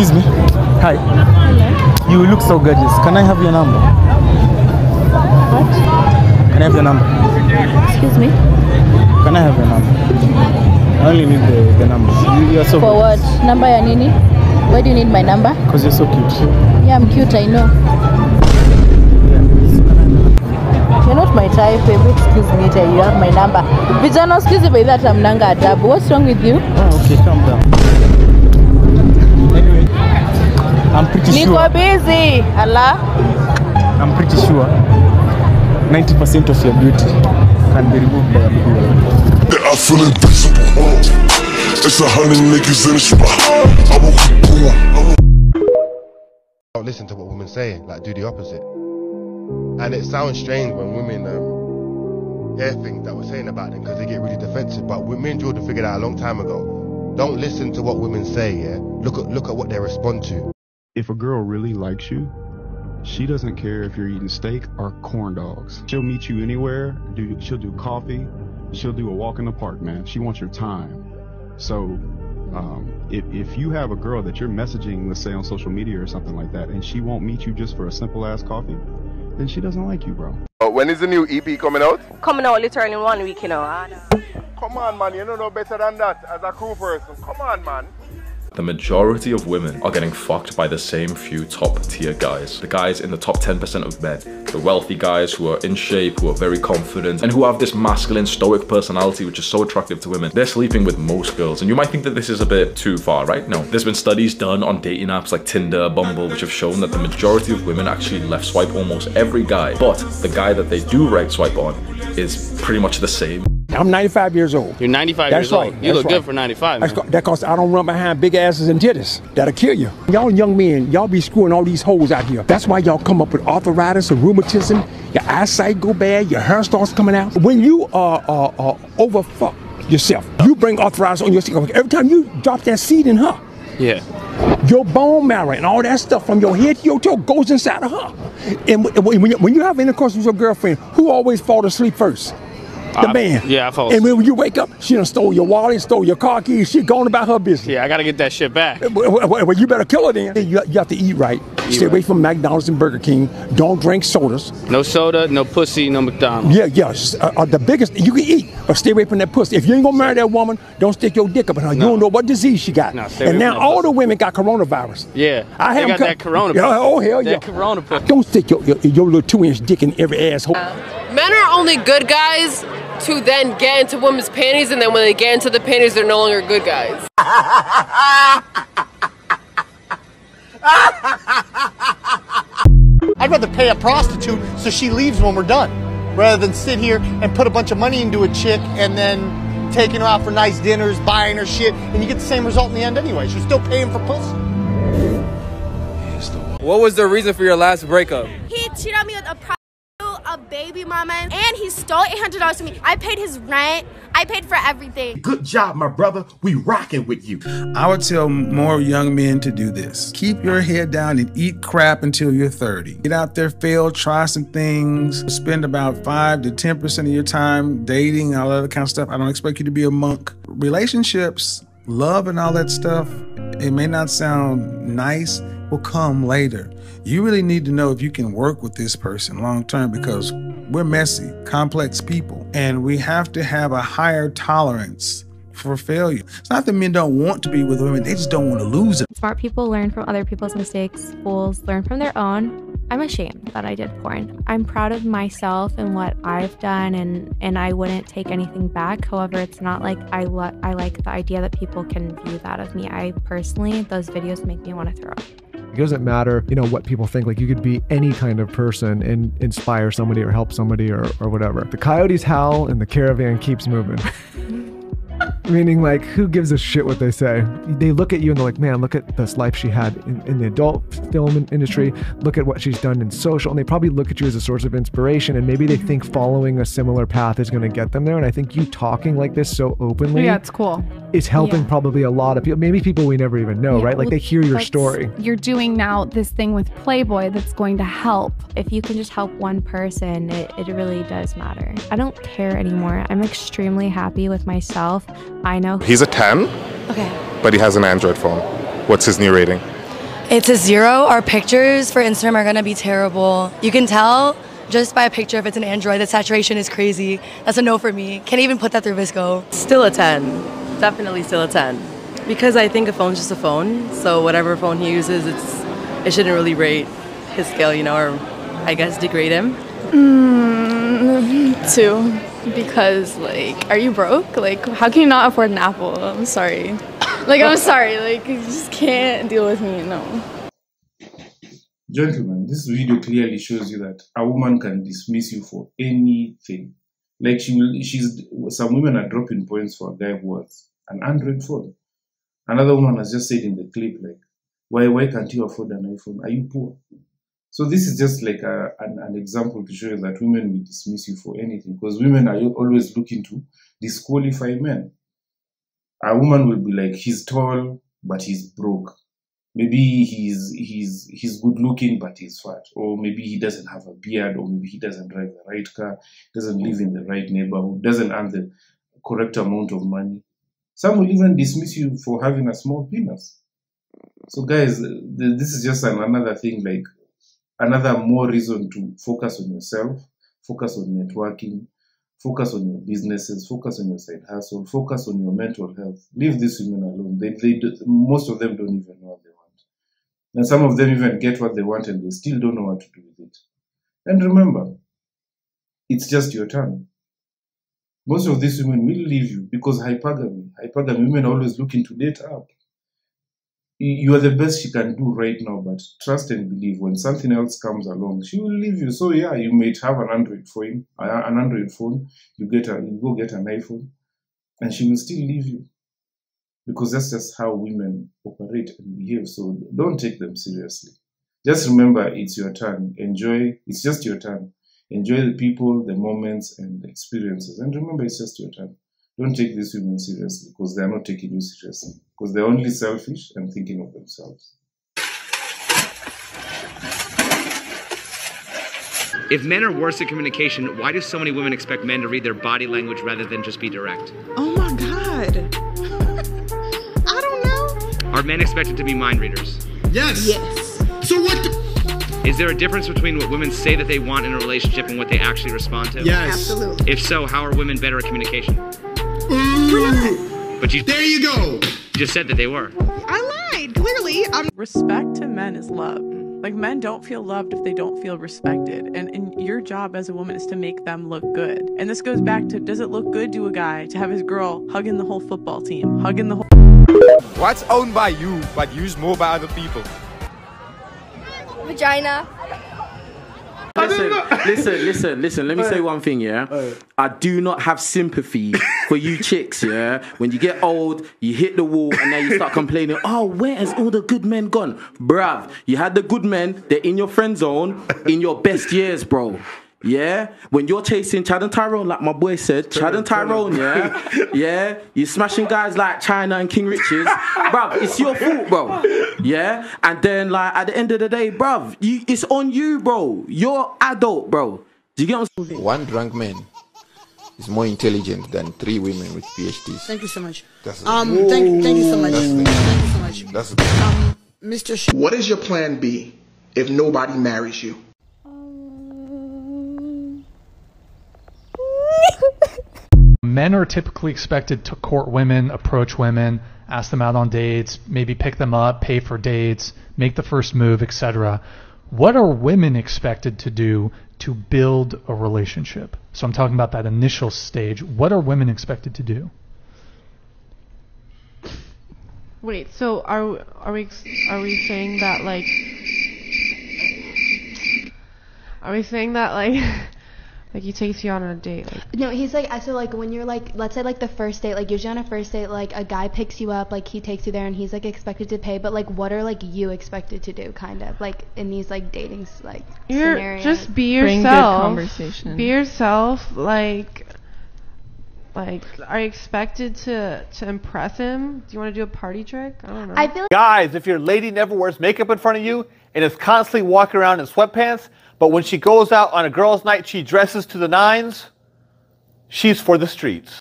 Excuse me. Hi. You look so gorgeous. Can I have your number? What? Can I have your number? Excuse me? Can I have your number? I only need the, the number. You, you are so For what? Number ya nini? Why do you need my number? Because you're so cute. Yeah, I'm cute, I know. You're not my type, babe. Excuse me, you have my number. Vijana, excuse me, by that I'm nanga adabu. What's wrong with you? Oh, okay, calm down. I'm pretty Niko sure. busy. Allah. I'm pretty sure 90% of your beauty can be removed by a big wall. I feel invincible. It's a hundred niggas in the spot. I will keep going. Don't listen to what women say, like do the opposite. And it sounds strange when women um, hear things that we're saying about them because they get really defensive. But we- me and Jordan figured out a long time ago. Don't listen to what women say. Yeah, look at look at what they respond to. If a girl really likes you, she doesn't care if you're eating steak or corn dogs. She'll meet you anywhere. Do she'll do coffee. She'll do a walk in the park, man. She wants your time. So, um, if if you have a girl that you're messaging, let's say on social media or something like that, and she won't meet you just for a simple ass coffee, then she doesn't like you, bro. When is the new EP coming out? Coming out literally in one week, you know. Come on, man. You know no better than that as a crew person. Come on, man. The majority of women are getting fucked by the same few top tier guys. The guys in the top 10% of men. The wealthy guys who are in shape, who are very confident, and who have this masculine, stoic personality which is so attractive to women. They're sleeping with most girls. And you might think that this is a bit too far, right? No. There's been studies done on dating apps like Tinder, Bumble, which have shown that the majority of women actually left swipe almost every guy. But the guy that they do right swipe on is pretty much the same. I'm 95 years old. You're 95 That's years right. old. You That's look right. good for 95. That's man. co- that cause I don't run behind big asses and titties. That'll kill you. Y'all young men, y'all be screwing all these hoes out here. That's why y'all come up with arthritis and rheumatism. Your eyesight go bad. Your hair starts coming out. When you are uh, uh, overfuck yourself, you bring arthritis on yourself. Every time you drop that seed in her, Yeah. your bone marrow and all that stuff from your head to your toe goes inside of her. And when you, when you have intercourse with your girlfriend, who always fall asleep first? The I- man. yeah, I fall And when you wake up, she done stole your wallet, stole your car keys. She gone about her business. Yeah, I gotta get that shit back. Well, well, well, you better kill her then. You, you have to eat right. Stay away from McDonald's and Burger King. Don't drink sodas. No soda, no pussy, no McDonald's. Yeah, yeah. Uh, uh, the biggest you can eat, but stay away from that pussy. If you ain't gonna marry that woman, don't stick your dick up in her. You don't know what disease she got. No, stay away and now from all pussy. the women got coronavirus. Yeah. I have got co- that corona Yeah, oh hell yeah. That corona pussy. Don't stick your, your, your little two inch dick in every asshole. Men are only good guys to then get into women's panties, and then when they get into the panties, they're no longer good guys. I'd rather pay a prostitute so she leaves when we're done, rather than sit here and put a bunch of money into a chick and then taking her out for nice dinners, buying her shit, and you get the same result in the end anyway. She's still paying for pussy. What was the reason for your last breakup? He cheated on me with a prostitute, a baby mama, and he stole $800 from me. I paid his rent. I paid for everything. Good job, my brother. We rocking with you. I would tell more young men to do this. Keep your head down and eat crap until you're 30. Get out there, fail, try some things. Spend about 5 to 10% of your time dating, all that kind of stuff. I don't expect you to be a monk. Relationships, love, and all that stuff, it may not sound nice, will come later. You really need to know if you can work with this person long term because we're messy, complex people, and we have to have a higher tolerance for failure. It's not that men don't want to be with women, they just don't want to lose it. Smart people learn from other people's mistakes, fools learn from their own. I'm ashamed that I did porn. I'm proud of myself and what I've done and and I wouldn't take anything back. However, it's not like I lo- I like the idea that people can view that of me. I personally those videos make me want to throw up. It doesn't matter, you know, what people think. Like you could be any kind of person and inspire somebody or help somebody or, or whatever. The coyotes howl and the caravan keeps moving. Meaning, like, who gives a shit what they say? They look at you and they're like, man, look at this life she had in, in the adult film industry. Look at what she's done in social. And they probably look at you as a source of inspiration. And maybe they mm-hmm. think following a similar path is going to get them there. And I think you talking like this so openly Yeah, it's cool. is helping Yeah. probably a lot of people. Maybe people we never even know, Yeah, right? Like well, they hear your story. You're doing now this thing with Playboy that's going to help. If you can just help one person, it, it really does matter. I don't care anymore. I'm extremely happy with myself. I know He's a 10, Okay. but he has an Android phone. What's his new rating? It's a zero. Our pictures for Instagram are gonna be terrible. You can tell just by a picture if it's an Android. The saturation is crazy. That's a no for me. Can't even put that through VSCO. Still a 10. Definitely still a 10. Because I think a phone's just a phone, so whatever phone he uses, it's it shouldn't really rate his skill, you know, or I guess degrade him. Mm, two, because like, are you broke? Like, how can you not afford an apple? I'm sorry. Like, I'm sorry. Like, you just can't deal with me. No. Gentlemen, this video clearly shows you that a woman can dismiss you for anything. Like she will, she's some women are dropping points for a guy who has an Android phone. Another woman has just said in the clip, like, why why can't you afford an iPhone? Are you poor? So this is just like a, an, an example to show you that women will dismiss you for anything because women are always looking to disqualify men. A woman will be like, he's tall, but he's broke. Maybe he's he's he's good looking, but he's fat, or maybe he doesn't have a beard, or maybe he doesn't drive the right car, doesn't live in the right neighborhood, doesn't earn the correct amount of money. Some will even dismiss you for having a small penis. So, guys, this is just an- another thing, like another more reason to focus on yourself, focus on networking, focus on your businesses, focus on your side hustle, focus on your mental health. Leave these women alone. They, they, do, most of them don't even know what they want. And some of them even get what they want and they still don't know what to do with it. And remember, it's just your turn. Most of these women will leave you because hypergamy, hypergamy, women always looking to date up. You are the best she can do right now, but trust and believe when something else comes along, she will leave you. So yeah, you might have an Android phone, an Android phone. You get a, you go get an iPhone, and she will still leave you because that's just how women operate and behave. So don't take them seriously. Just remember, it's your turn. Enjoy. It's just your turn. Enjoy the people, the moments, and the experiences. And remember, it's just your turn. Don't take these women seriously because they are not taking you seriously. Because they're only selfish and thinking of themselves. If men are worse at communication, why do so many women expect men to read their body language rather than just be direct? Oh my god. I don't know. Are men expected to be mind readers? Yes. Yes. So what the Is there a difference between what women say that they want in a relationship and what they actually respond to? Yes. Absolutely. If so, how are women better at communication? But you There you go. You just said that they were. I lied. Clearly, I'm Respect to men is love. Like men don't feel loved if they don't feel respected. And, and your job as a woman is to make them look good. And this goes back to does it look good to a guy to have his girl hugging the whole football team, hugging the whole What's owned by you but used more by other people? Vagina. Listen, listen, listen, listen. Let me say one thing, yeah. I do not have sympathy for you chicks, yeah. When you get old, you hit the wall, and then you start complaining. Oh, where has all the good men gone, bruv? You had the good men. They're in your friend zone, in your best years, bro. Yeah, when you're chasing Chad and Tyrone, like my boy said, Chad and Tyrone, yeah, yeah, you're smashing guys like China and King Riches, bruv. It's your fault, bro. Yeah, and then like at the end of the day, bruv, you, it's on you, bro. You're adult, bro. Do you get what I'm saying? One drunk man is more intelligent than three women with PhDs. Thank you so much. That's Um, thank, thank you so much. That's the- Thank you so much. That's the- um, Mr. Sh- What is your plan B if nobody marries you? Men are typically expected to court women, approach women, ask them out on dates, maybe pick them up, pay for dates, make the first move, etc. What are women expected to do to build a relationship? So I'm talking about that initial stage. What are women expected to do? Wait, so are are we are we saying that like are we saying that like like he takes you out on a date like No, he's like, I so like when you're like, let's say like the first date, like usually on a first date, like a guy picks you up, like he takes you there and he's like expected to pay, but like what are like you expected to do, kind of like in these like dating like you're scenarios? just be Bring good yourself. conversation. Be yourself. Like, like, are you expected to to impress him? Do you want to do a party trick? I don't know. I feel like Guys, if your lady never wears makeup in front of you and is constantly walking around in sweatpants, but when she goes out on a girls' night, she dresses to the nines, she's for the streets.